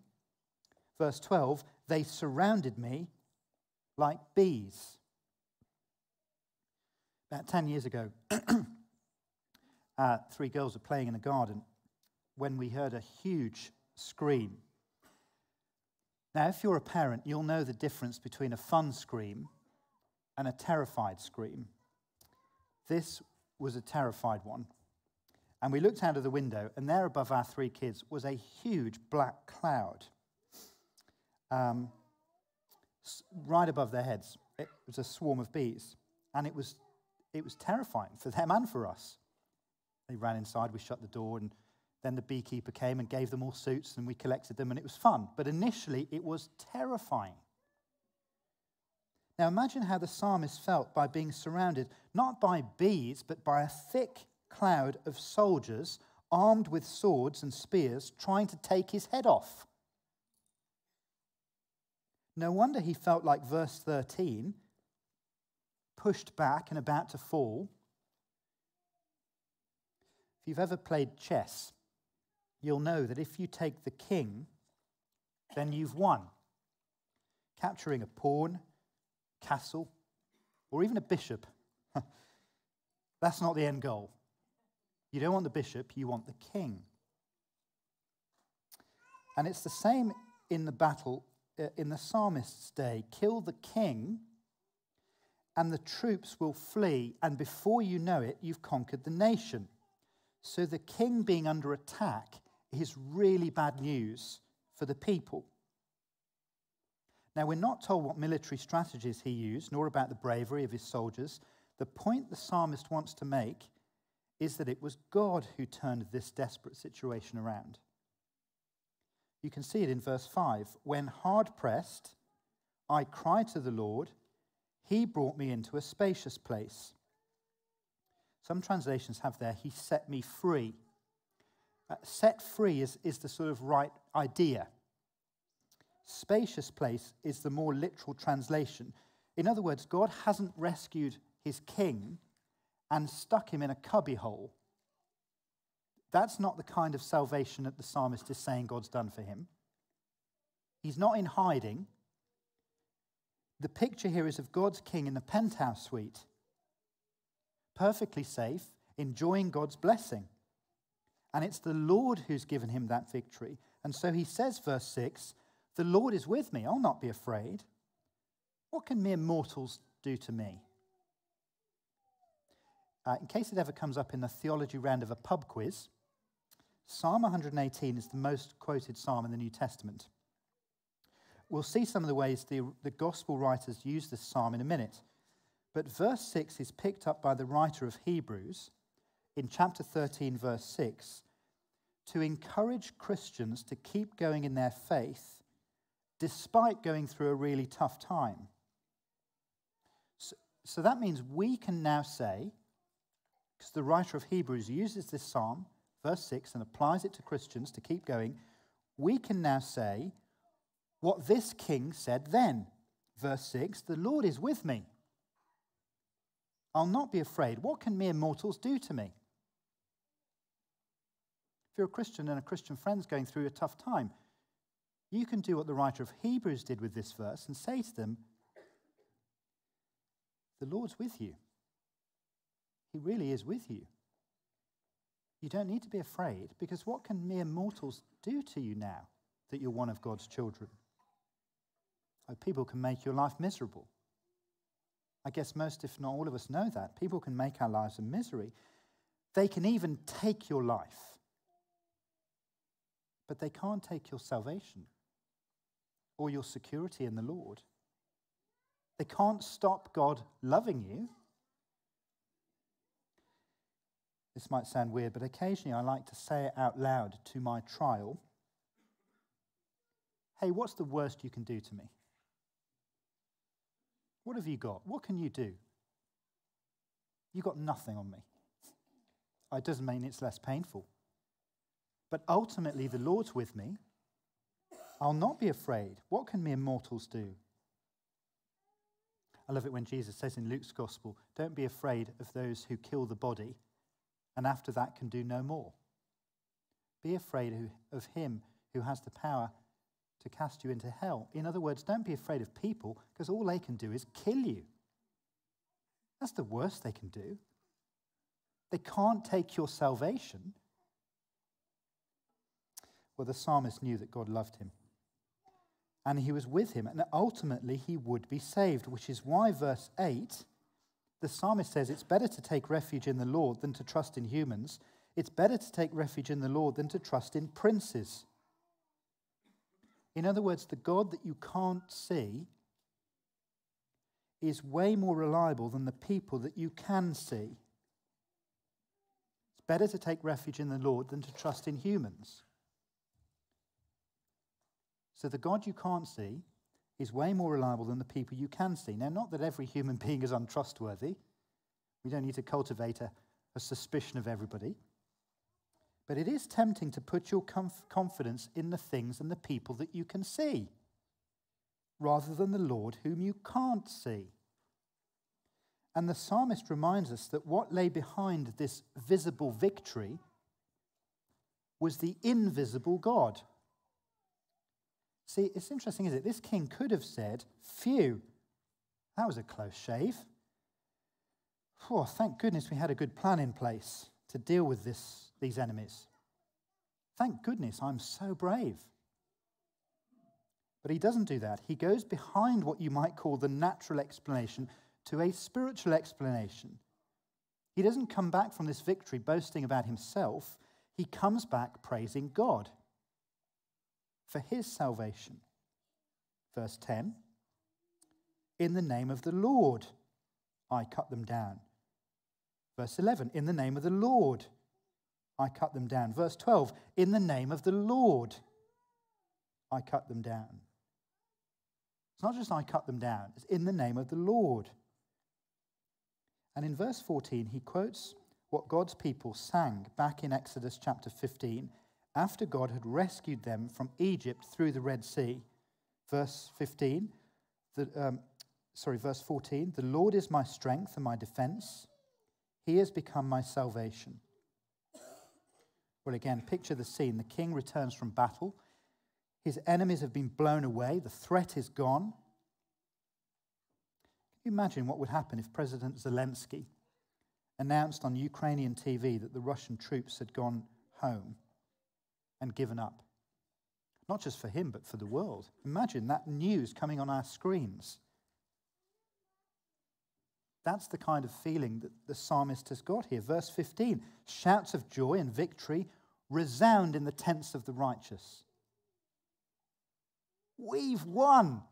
Verse 12, they surrounded me like bees. About 10 years ago, *clears throat* uh, three girls were playing in a garden when we heard a huge scream. Now, if you're a parent, you'll know the difference between a fun scream and a terrified scream. This was a terrified one. And we looked out of the window, and there above our three kids was a huge black cloud um, right above their heads. It was a swarm of bees, and it was, it was terrifying for them and for us. They ran inside, we shut the door, and then the beekeeper came and gave them all suits, and we collected them, and it was fun. But initially, it was terrifying. Now, imagine how the psalmist felt by being surrounded not by bees, but by a thick cloud of soldiers armed with swords and spears trying to take his head off. No wonder he felt like verse 13, pushed back and about to fall. If you've ever played chess, you'll know that if you take the king, then you've won. Capturing a pawn, castle, or even a bishop, *laughs* that's not the end goal. You don't want the bishop, you want the king. And it's the same in the battle uh, in the psalmist's day kill the king, and the troops will flee, and before you know it, you've conquered the nation. So the king being under attack is really bad news for the people. Now, we're not told what military strategies he used, nor about the bravery of his soldiers. The point the psalmist wants to make is that it was God who turned this desperate situation around. You can see it in verse 5. When hard pressed, I cried to the Lord, he brought me into a spacious place. Some translations have there, he set me free. Uh, set free is, is the sort of right idea. Spacious place is the more literal translation. In other words, God hasn't rescued his king and stuck him in a cubbyhole. That's not the kind of salvation that the psalmist is saying God's done for him. He's not in hiding. The picture here is of God's king in the penthouse suite, perfectly safe, enjoying God's blessing. And it's the Lord who's given him that victory. And so he says, verse 6 The Lord is with me, I'll not be afraid. What can mere mortals do to me? Uh, in case it ever comes up in the theology round of a pub quiz, Psalm 118 is the most quoted psalm in the New Testament. We'll see some of the ways the, the gospel writers use this psalm in a minute. But verse 6 is picked up by the writer of Hebrews in chapter 13, verse 6, to encourage Christians to keep going in their faith despite going through a really tough time. So, so that means we can now say, because the writer of Hebrews uses this psalm, verse 6, and applies it to Christians to keep going, we can now say what this king said then. Verse 6 The Lord is with me. I'll not be afraid. What can mere mortals do to me? If you're a Christian and a Christian friend's going through a tough time, you can do what the writer of Hebrews did with this verse and say to them, The Lord's with you. He really is with you. You don't need to be afraid because what can mere mortals do to you now that you're one of God's children? Oh, people can make your life miserable. I guess most, if not all of us, know that. People can make our lives a misery. They can even take your life, but they can't take your salvation or your security in the Lord. They can't stop God loving you. This might sound weird, but occasionally I like to say it out loud to my trial. Hey, what's the worst you can do to me? What have you got? What can you do? You've got nothing on me. It doesn't mean it's less painful. But ultimately, the Lord's with me. I'll not be afraid. What can mere mortals do? I love it when Jesus says in Luke's gospel, Don't be afraid of those who kill the body and after that can do no more. Be afraid of him who has the power to cast you into hell. In other words, don't be afraid of people because all they can do is kill you. That's the worst they can do. They can't take your salvation. Well, the psalmist knew that God loved him and he was with him, and ultimately he would be saved, which is why, verse 8, the psalmist says it's better to take refuge in the Lord than to trust in humans. It's better to take refuge in the Lord than to trust in princes. In other words, the God that you can't see is way more reliable than the people that you can see. It's better to take refuge in the Lord than to trust in humans. So the God you can't see is way more reliable than the people you can see. Now, not that every human *laughs* being is untrustworthy. We don't need to cultivate a, a suspicion of everybody. But it is tempting to put your conf- confidence in the things and the people that you can see. rather than the Lord whom you can't see. And the psalmist reminds us that what lay behind this visible victory was the invisible God. See, it's interesting, isn't it? This king could have said, Phew, that was a close shave. Oh, thank goodness we had a good plan in place to deal with this, these enemies. Thank goodness I'm so brave. But he doesn't do that. He goes behind what you might call the natural explanation to a spiritual explanation. He doesn't come back from this victory boasting about himself, he comes back praising God for his salvation. Verse 10 In the name of the Lord, I cut them down. Verse 11 In the name of the Lord, I cut them down. Verse 12 In the name of the Lord, I cut them down. It's not just I cut them down, it's in the name of the Lord. And in verse 14, he quotes what God's people sang back in Exodus chapter 15 after God had rescued them from Egypt through the Red Sea. Verse 15, the, um, sorry, verse 14 The Lord is my strength and my defense, He has become my salvation. Well, again, picture the scene. The king returns from battle. His enemies have been blown away. The threat is gone. Can you imagine what would happen if President Zelensky announced on Ukrainian TV that the Russian troops had gone home and given up. Not just for him, but for the world. Imagine that news coming on our screens. That's the kind of feeling that the psalmist has got here. Verse 15 shouts of joy and victory resound in the tents of the righteous. We've won.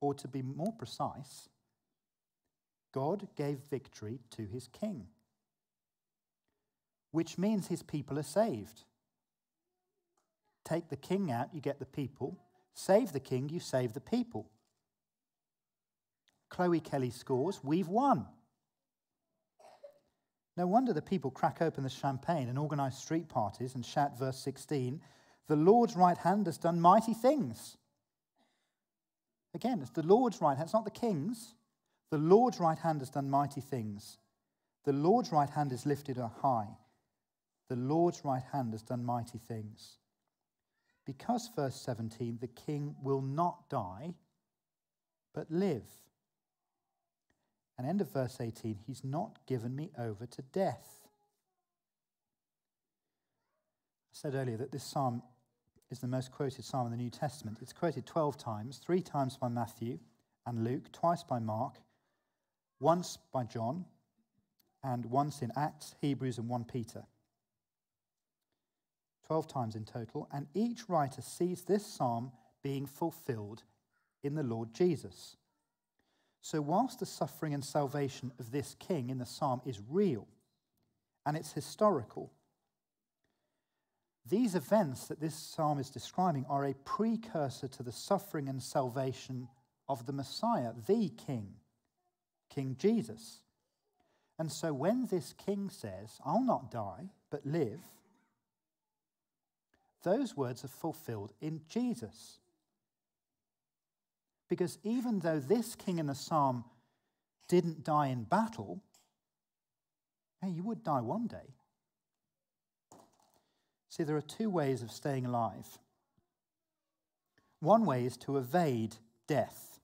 Or to be more precise, God gave victory to his king, which means his people are saved. Take the king out, you get the people. Save the king, you save the people. Chloe Kelly scores, we've won. No wonder the people crack open the champagne and organize street parties and shout, verse 16, the Lord's right hand has done mighty things. Again, it's the Lord's right hand, it's not the king's. The Lord's right hand has done mighty things. The Lord's right hand is lifted up high. The Lord's right hand has done mighty things. Because, verse 17, the king will not die, but live. And end of verse 18, he's not given me over to death. I said earlier that this psalm is the most quoted psalm in the New Testament. It's quoted 12 times, three times by Matthew and Luke, twice by Mark, once by John, and once in Acts, Hebrews, and 1 Peter. 12 times in total, and each writer sees this psalm being fulfilled in the Lord Jesus. So, whilst the suffering and salvation of this king in the psalm is real and it's historical, these events that this psalm is describing are a precursor to the suffering and salvation of the Messiah, the king King Jesus. And so when this king says, I'll not die, but live, those words are fulfilled in Jesus. Because even though this king in the psalm didn't die in battle, hey, you would die one day. See, there are two ways of staying alive. One way is to evade death.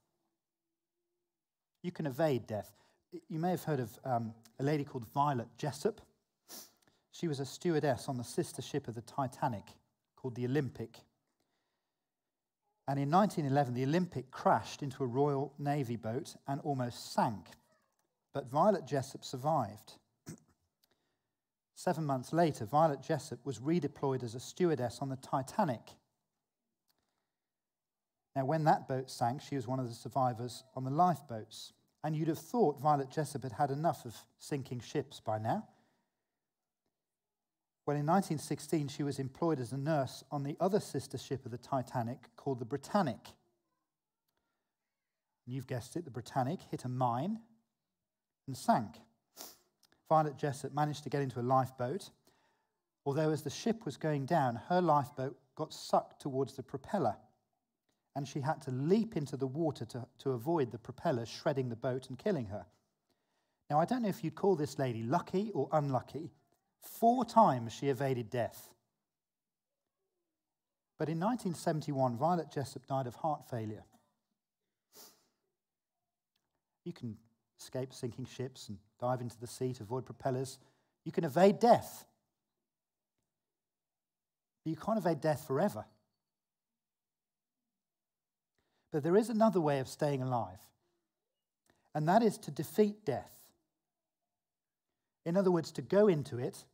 You can evade death. You may have heard of um, a lady called Violet Jessop. She was a stewardess on the sister ship of the Titanic called the Olympic. And in 1911, the Olympic crashed into a Royal Navy boat and almost sank. But Violet Jessop survived. *clears throat* Seven months later, Violet Jessop was redeployed as a stewardess on the Titanic. Now, when that boat sank, she was one of the survivors on the lifeboats. And you'd have thought Violet Jessop had had enough of sinking ships by now. Well, in 1916, she was employed as a nurse on the other sister ship of the Titanic called the Britannic. And you've guessed it, the Britannic hit a mine and sank. Violet Jessop managed to get into a lifeboat, although as the ship was going down, her lifeboat got sucked towards the propeller and she had to leap into the water to, to avoid the propeller shredding the boat and killing her. Now, I don't know if you'd call this lady lucky or unlucky. Four times she evaded death. But in 1971, Violet Jessop died of heart failure. You can escape sinking ships and dive into the sea to avoid propellers. You can evade death. But you can't evade death forever. But there is another way of staying alive, and that is to defeat death. In other words, to go into it,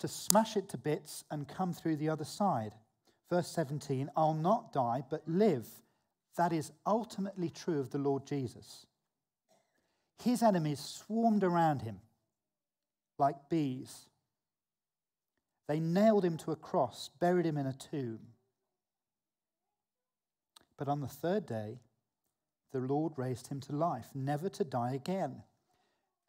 to smash it to bits and come through the other side. Verse 17 I'll not die, but live. That is ultimately true of the Lord Jesus. His enemies swarmed around him like bees. They nailed him to a cross, buried him in a tomb. But on the third day, the Lord raised him to life, never to die again.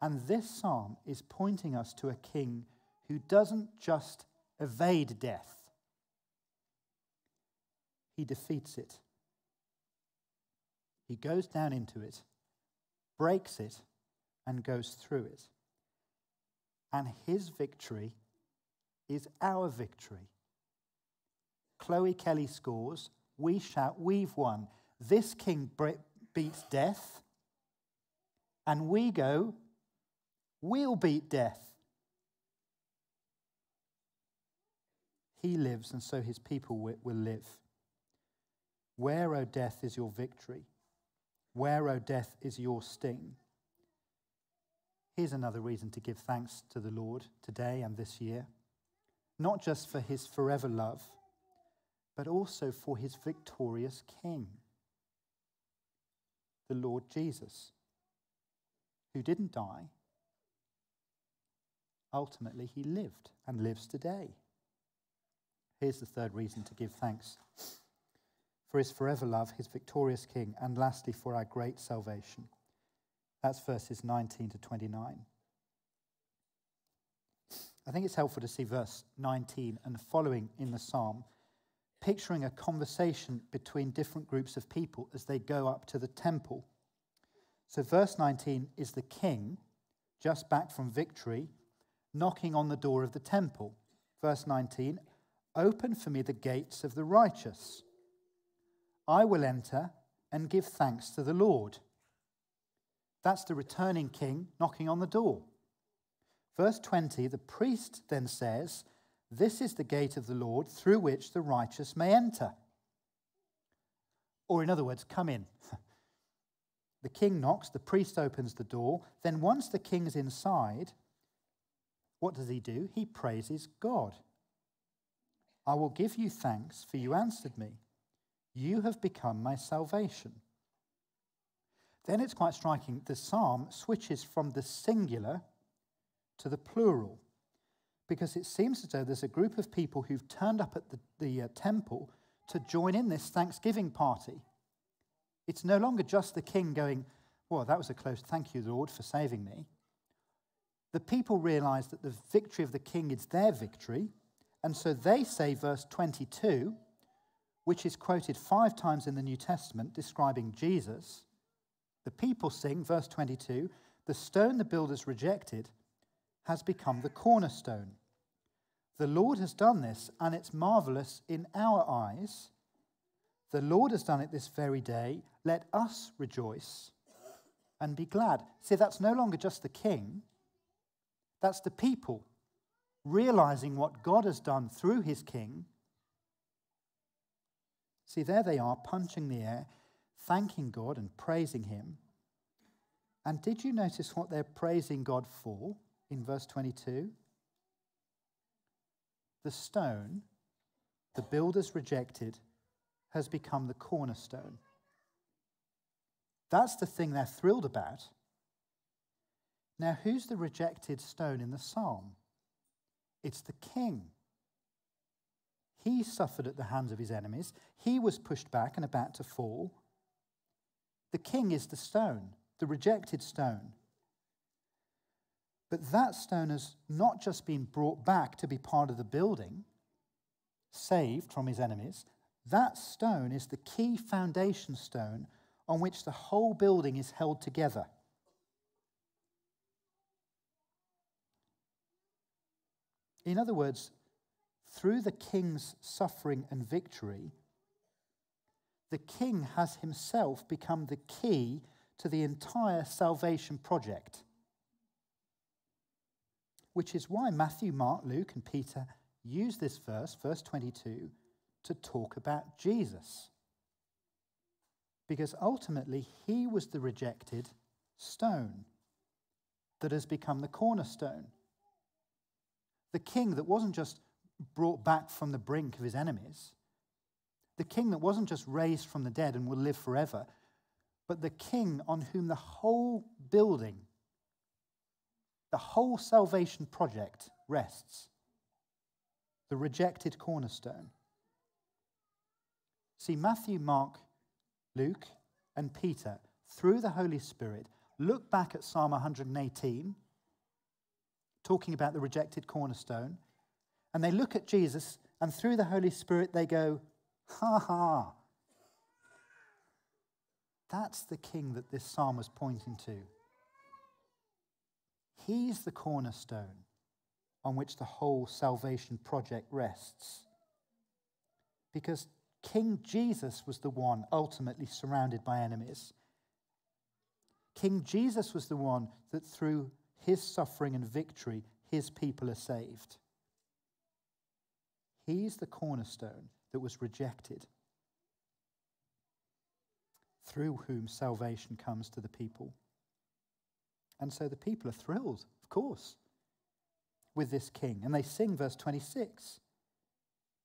And this psalm is pointing us to a king who doesn't just evade death, he defeats it. He goes down into it, breaks it, and goes through it. And his victory is our victory. Chloe Kelly scores. We shout, We've won. This king beats death. And we go, We'll beat death. He lives, and so his people will live. Where, O death, is your victory? Where, O death, is your sting? Here's another reason to give thanks to the Lord today and this year, not just for his forever love, but also for his victorious King, the Lord Jesus, who didn't die ultimately he lived and lives today. Here's the third reason to give thanks for his forever love, his victorious King, and lastly, for our great salvation. That's verses 19 to 29. I think it's helpful to see verse 19 and following in the psalm, picturing a conversation between different groups of people as they go up to the temple. So, verse 19 is the king, just back from victory, knocking on the door of the temple. Verse 19 Open for me the gates of the righteous. I will enter and give thanks to the Lord. That's the returning king knocking on the door. Verse 20 the priest then says, This is the gate of the Lord through which the righteous may enter. Or, in other words, come in. *laughs* the king knocks, the priest opens the door. Then, once the king's inside, what does he do? He praises God. I will give you thanks, for you answered me. You have become my salvation. Then it's quite striking. The psalm switches from the singular to the plural because it seems as though there's a group of people who've turned up at the, the uh, temple to join in this Thanksgiving party. It's no longer just the king going, Well, that was a close thank you, Lord, for saving me the people realize that the victory of the king is their victory. And so they say, verse 22, which is quoted five times in the New Testament describing Jesus. The people sing, verse 22, the stone the builders rejected has become the cornerstone. The Lord has done this, and it's marvelous in our eyes. The Lord has done it this very day. Let us rejoice and be glad. See, that's no longer just the king, that's the people realizing what God has done through his king. See, there they are, punching the air, thanking God and praising him. And did you notice what they're praising God for in verse 22? The stone the builders rejected has become the cornerstone. That's the thing they're thrilled about. Now, who's the rejected stone in the psalm? It's the king. He suffered at the hands of his enemies. He was pushed back and about to fall. The king is the stone, the rejected stone. But that stone has not just been brought back to be part of the building, saved from his enemies, that stone is the key foundation stone on which the whole building is held together. In other words, through the king's suffering and victory, the king has himself become the key to the entire salvation project. Which is why Matthew, Mark, Luke, and Peter use this verse, verse 22, to talk about Jesus. Because ultimately, he was the rejected stone that has become the cornerstone. The king that wasn't just brought back from the brink of his enemies, the king that wasn't just raised from the dead and will live forever, but the king on whom the whole building, the whole salvation project rests, the rejected cornerstone. See, Matthew, Mark, Luke, and Peter, through the Holy Spirit, look back at Psalm 118, talking about the rejected cornerstone, and they look at Jesus, and through the Holy Spirit, they go, Ha ha. That's the king that this psalm was pointing to. He's the cornerstone on which the whole salvation project rests. Because King Jesus was the one ultimately surrounded by enemies. King Jesus was the one that through his suffering and victory, his people are saved. He's the cornerstone that was rejected, through whom salvation comes to the people. And so the people are thrilled, of course, with this king. And they sing verse 26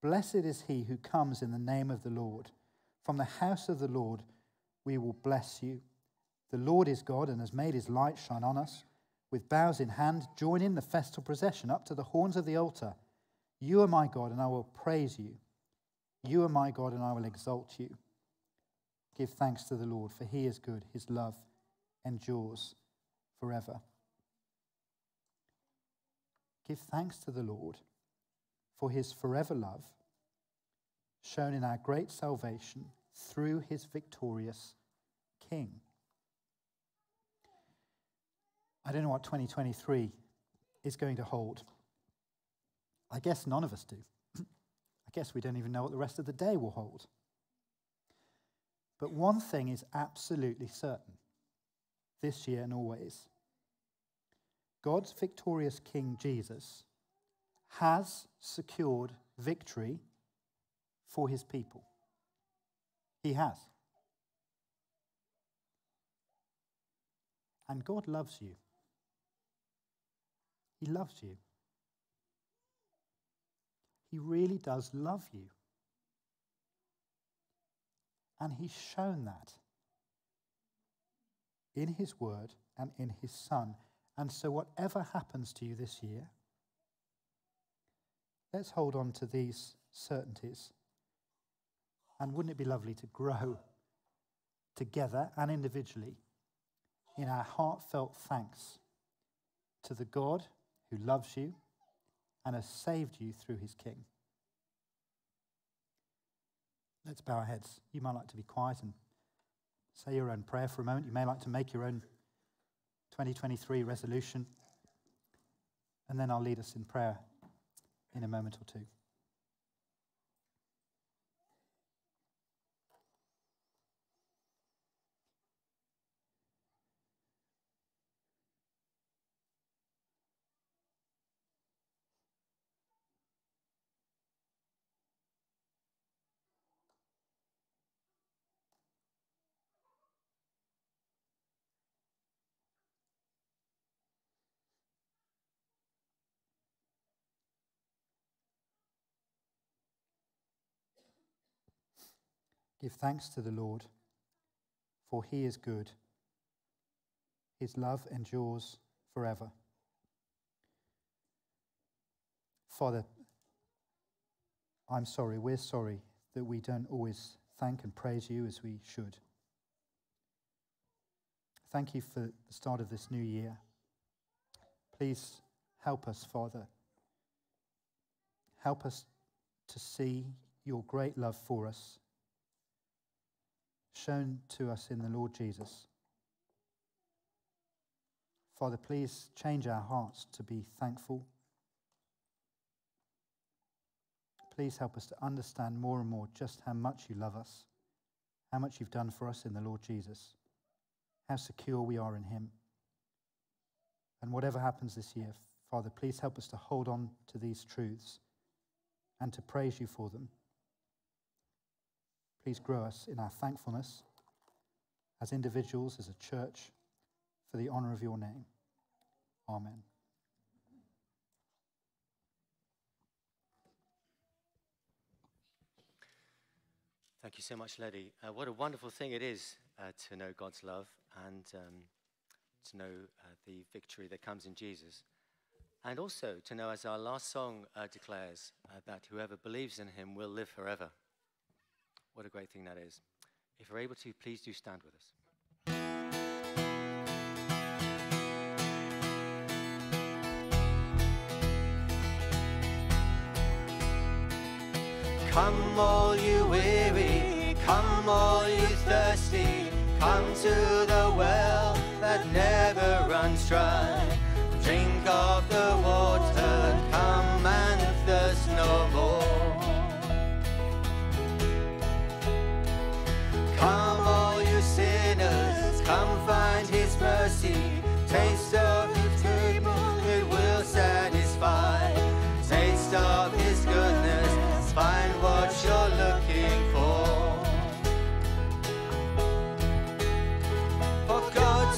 Blessed is he who comes in the name of the Lord. From the house of the Lord we will bless you. The Lord is God and has made his light shine on us. With bows in hand, join in the festal procession up to the horns of the altar. You are my God, and I will praise you. You are my God, and I will exalt you. Give thanks to the Lord, for he is good. His love endures forever. Give thanks to the Lord for his forever love, shown in our great salvation through his victorious King. I don't know what 2023 is going to hold. I guess none of us do. *clears throat* I guess we don't even know what the rest of the day will hold. But one thing is absolutely certain this year and always God's victorious King Jesus has secured victory for his people. He has. And God loves you. He loves you. He really does love you. And He's shown that in His Word and in His Son. And so, whatever happens to you this year, let's hold on to these certainties. And wouldn't it be lovely to grow together and individually in our heartfelt thanks to the God who loves you and has saved you through his King? Let's bow our heads. You might like to be quiet and say your own prayer for a moment. You may like to make your own 2023 resolution. And then I'll lead us in prayer in a moment or two. Give thanks to the Lord, for he is good. His love endures forever. Father, I'm sorry, we're sorry that we don't always thank and praise you as we should. Thank you for the start of this new year. Please help us, Father. Help us to see your great love for us, shown to us in the Lord Jesus. Father, please change our hearts to be thankful. Please help us to understand more and more just how much you love us, how much you've done for us in the Lord Jesus, how secure we are in Him. And whatever happens this year, Father, please help us to hold on to these truths and to praise you for them. Please grow us in our thankfulness as individuals, as a church, for the honor of your name. Amen. Thank you so much, Letty. Uh, what a wonderful thing it is uh, to know God's love and um, to know uh, the victory that comes in Jesus. And also to know, as our last song uh, declares, uh, that whoever believes in him will live forever. What a great thing that is. If you're able to, please do stand with us. Come all you weary, come all you thirsty, come to the well that never runs dry. Drink of the water, come and thirst no more.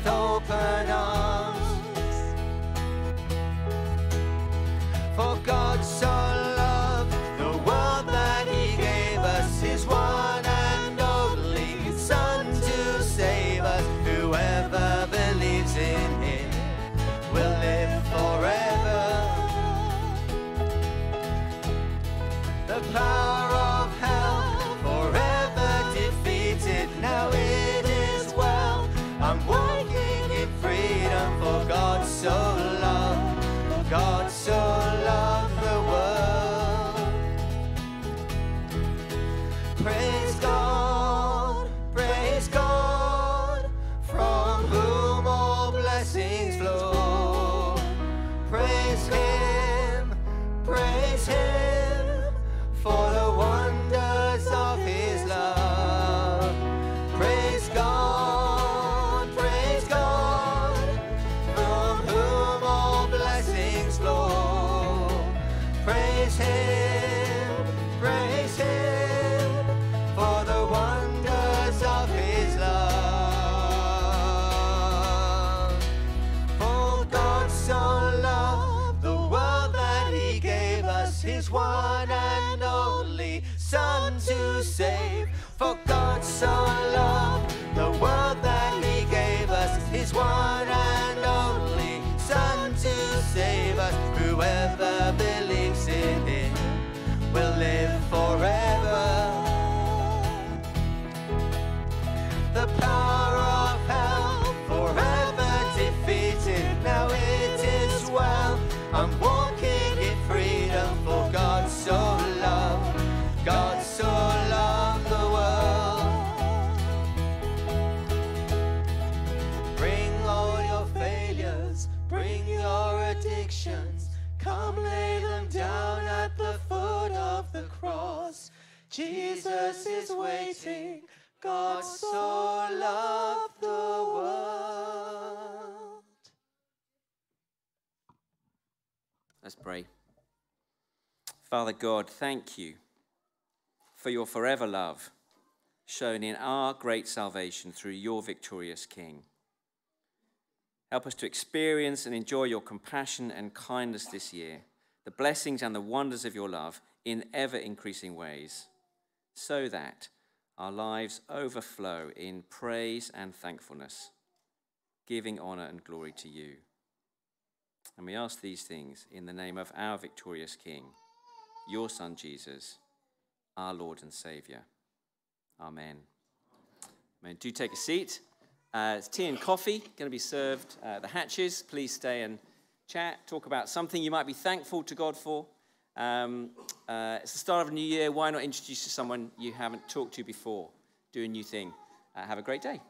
with open arms. Son to save. For God so loved the world that He gave us His one and only Son to save us. Whoever believes in Him will live forever. Jesus is waiting. God so loved the world. Let's pray. Father God, thank you for your forever love shown in our great salvation through your victorious King. Help us to experience and enjoy your compassion and kindness this year, the blessings and the wonders of your love in ever increasing ways. So that our lives overflow in praise and thankfulness, giving honor and glory to you. And we ask these things in the name of our victorious King, your Son Jesus, our Lord and Savior. Amen. Amen. Do take a seat. Uh, it's tea and coffee going to be served uh, the hatches. Please stay and chat, talk about something you might be thankful to God for. Um, uh, it's the start of a new year. Why not introduce to someone you haven't talked to before? Do a new thing. Uh, have a great day.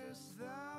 Jesus, thou